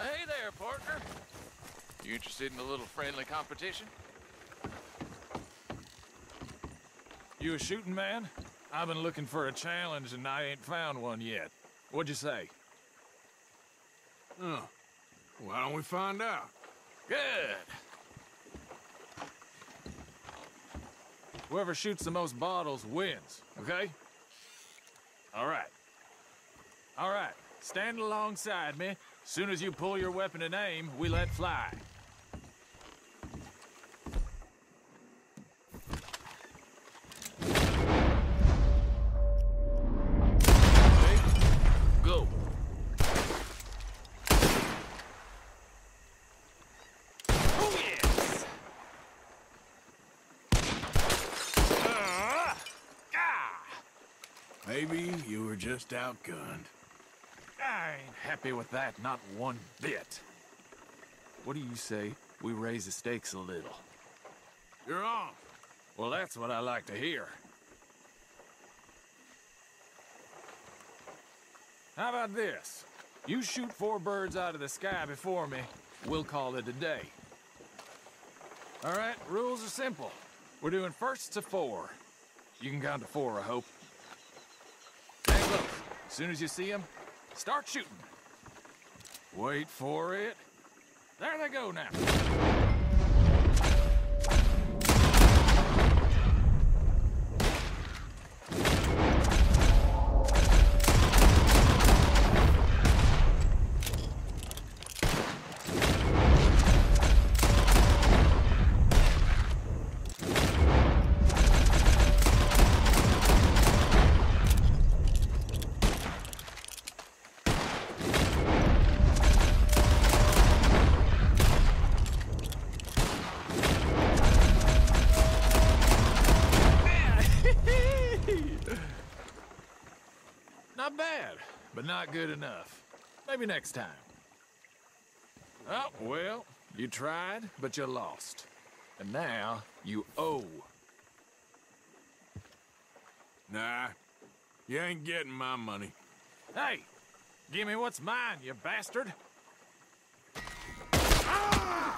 Hey there, partner. You interested in a little friendly competition? You a shooting man? I've been looking for a challenge and I ain't found one yet. What'd you say? Oh. Why don't we find out? Good. Whoever shoots the most bottles wins, okay? All right. All right. Stand alongside me. Soon as you pull your weapon and aim, we let fly. Oh! Ah! Maybe you were just outgunned. I ain't happy with that, not one bit. What do you say we raise the stakes a little? You're on. Well, that's what I like to hear. How about this? You shoot four birds out of the sky before me, we'll call it a day. All right, rules are simple. We're doing first to four. You can count to four, I hope. Stay close. As soon as you see them, start shooting. Wait for it. There they go now. Bad, but not good enough. Maybe next time. Oh, well, you tried, but you lost. And now you owe. Nah, you ain't getting my money. Hey, give me what's mine, you bastard. Ah!